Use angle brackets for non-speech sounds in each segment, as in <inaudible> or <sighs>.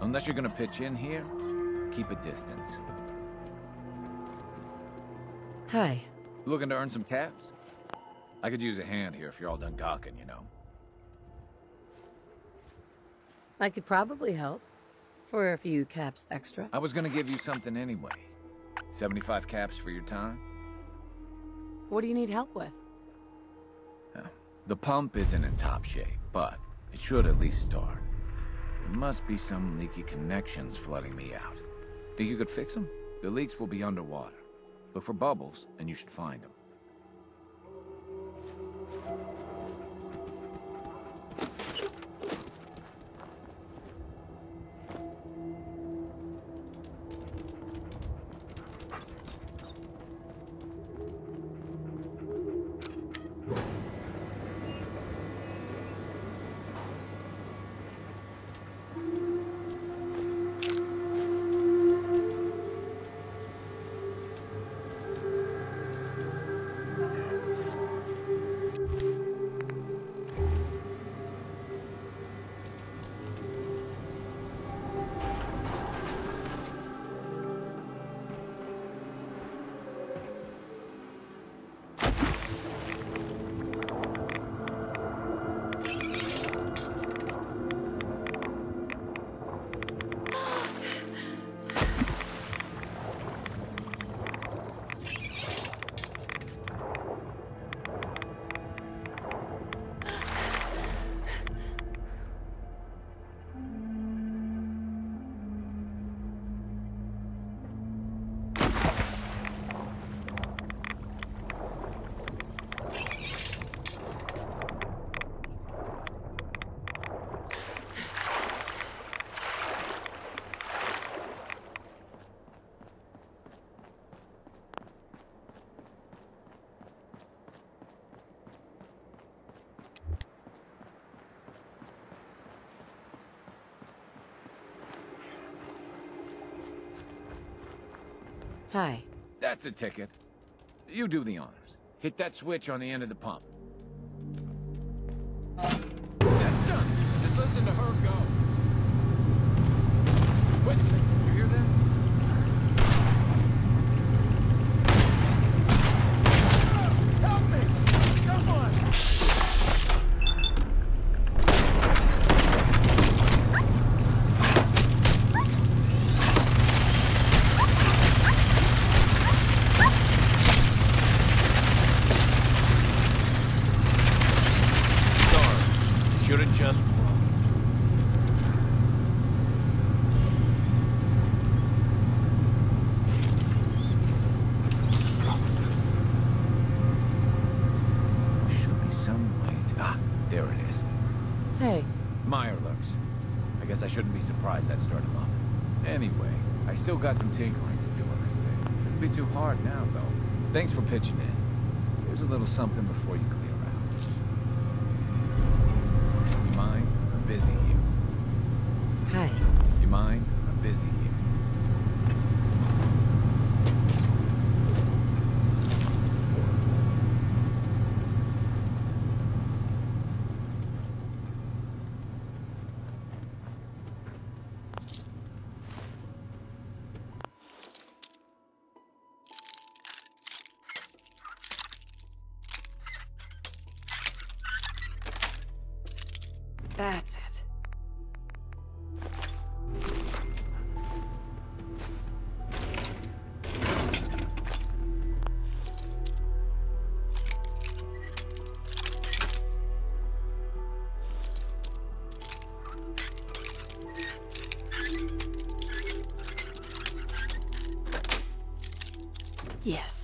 Unless you're gonna pitch in here, keep a distance. Hi. Looking to earn some caps? I could use a hand here if you're all done gawking, you know. I could probably help. For a few caps extra. I was gonna give you something anyway. 75 caps for your time? What do you need help with? The pump isn't in top shape, but it should at least start. There must be some leaky connections flooding me out. Think you could fix them? The leaks will be underwater. Look for bubbles, and you should find them. Hi. That's a ticket. You do the honors. Hit that switch on the end of the pump. That's done. Just listen to her go. Wait a. Did you hear that? Help me! Someone! Sorry. Should've just run. Should be some way to... Ah, there it is. Hey. Mirelurks. I guess I shouldn't be surprised that started him up. Anyway, I still got some tinkering to do on this thing. Shouldn't be too hard now, though. Thanks for pitching in. Here's a little something before you clear out. You mind? I'm busy here. Hi. You mind? I'm busy Yes.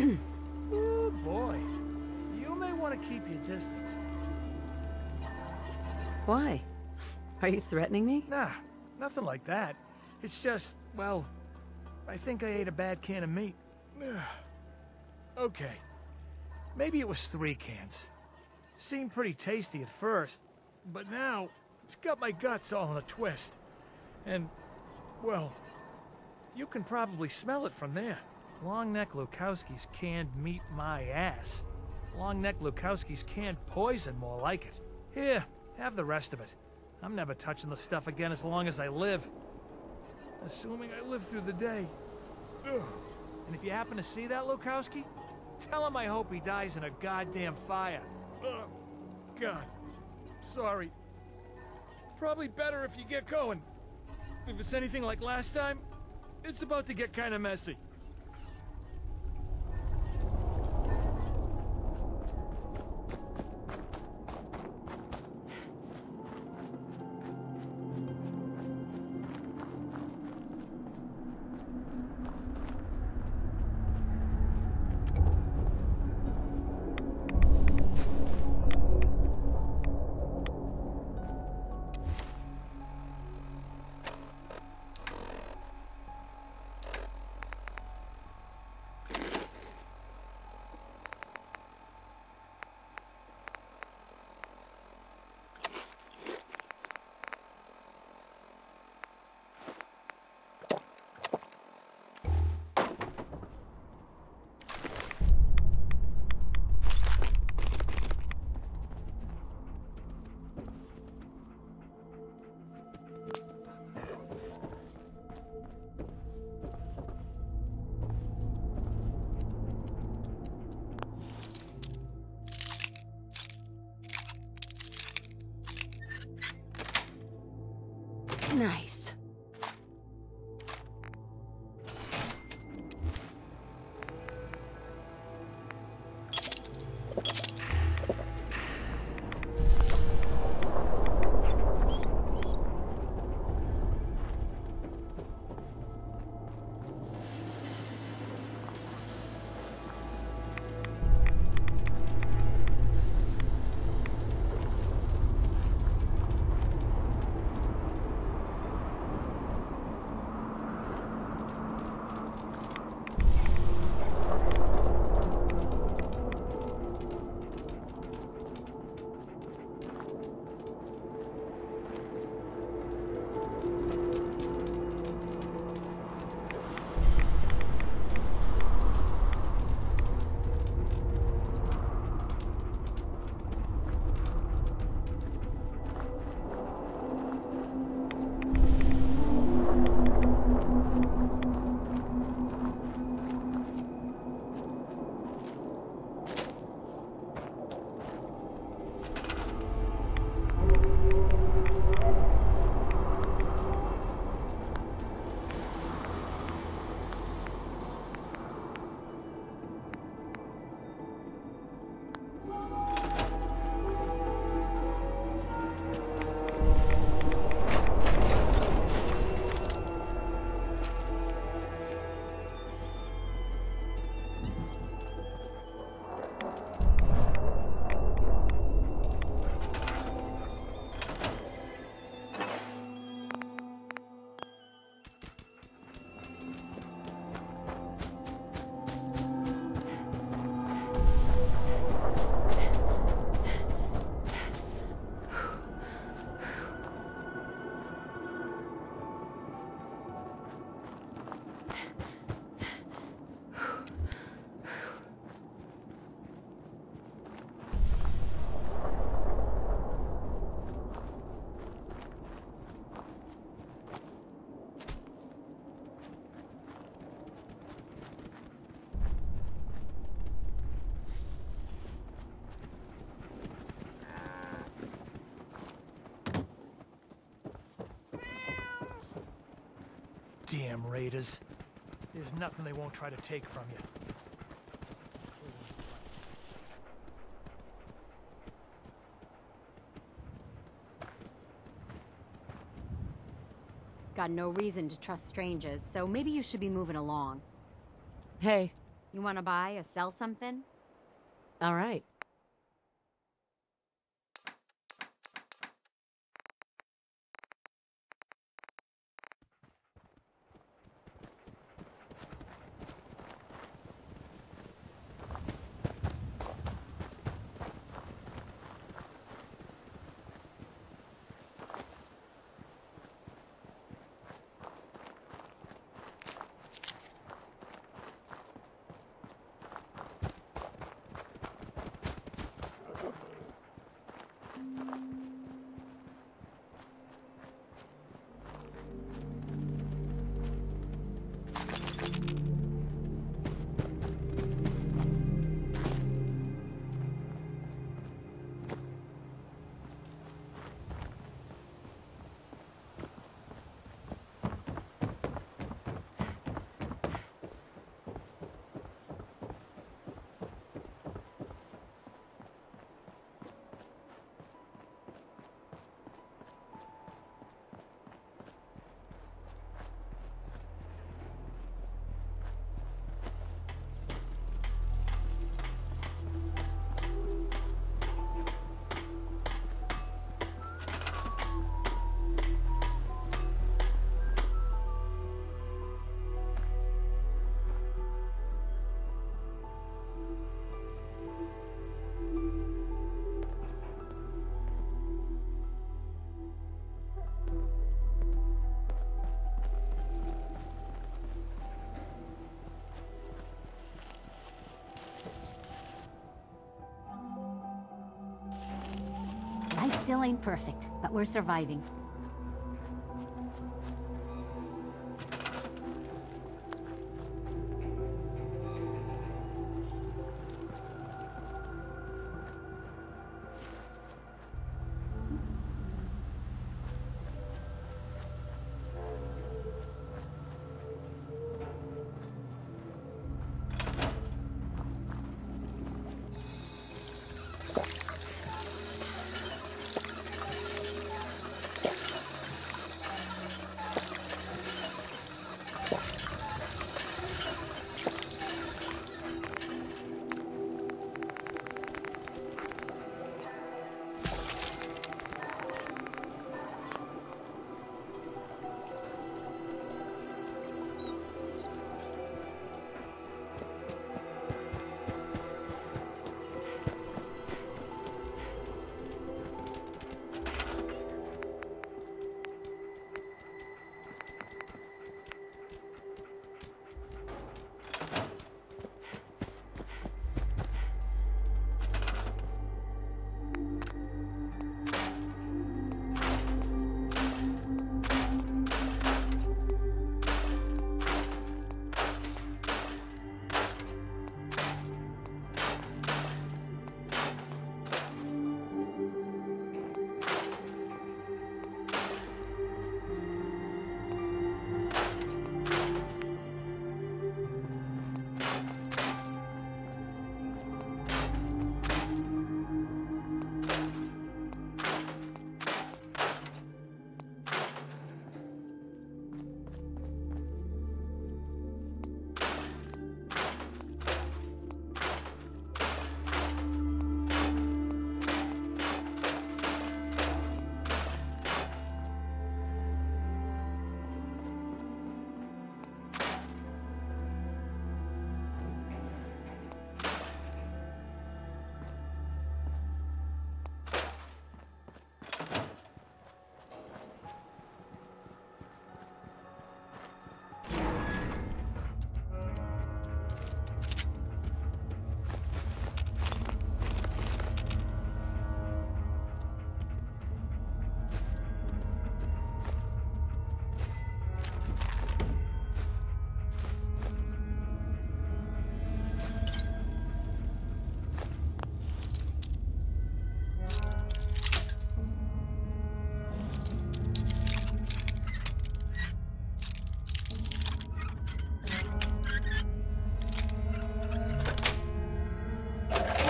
Oh boy. You may want to keep your distance. Why? Are you threatening me? Nah, nothing like that. It's just, well, I think I ate a bad can of meat. <sighs> okay. Maybe it was three cans. Seemed pretty tasty at first, but now it's got my guts all in a twist. And, well, you can probably smell it from there. Longneck Lukowski's canned meat my ass. Longneck Lukowski's canned poison, more like it. Here, have the rest of it. I'm never touching the stuff again as long as I live. Assuming I live through the day. Ugh. And if you happen to see that Lukowski, tell him I hope he dies in a goddamn fire. God. Sorry. Probably better if you get going. If it's anything like last time, it's about to get kind of messy. Nice. Damn raiders. There's nothing they won't try to take from you. Got no reason to trust strangers, so maybe you should be moving along. Hey, You want to buy or sell something? All right. Still ain't perfect, but we're surviving.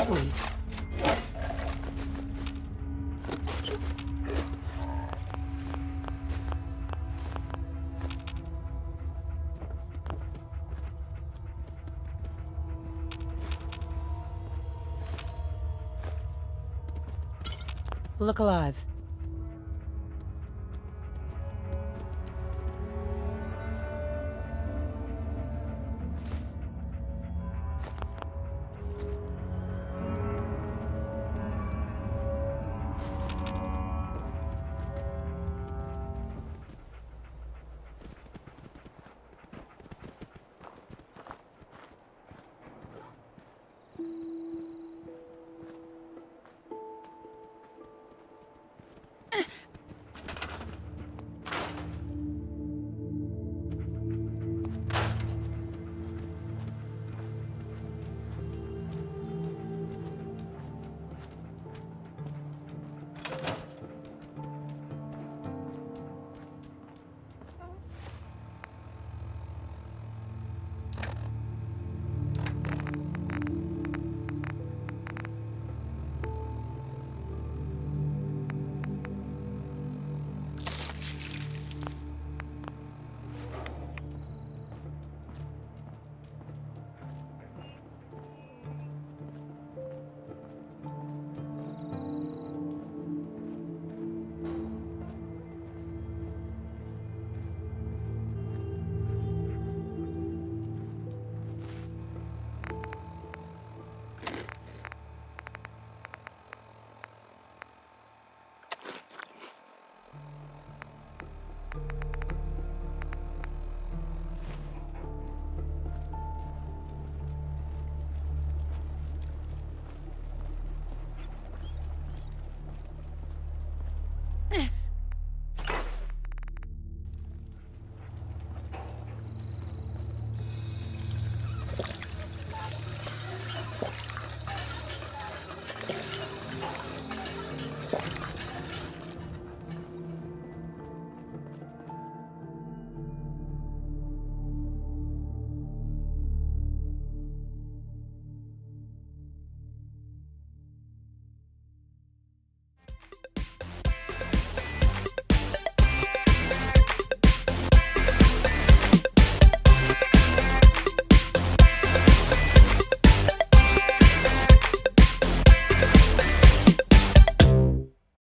Sweet. Look alive.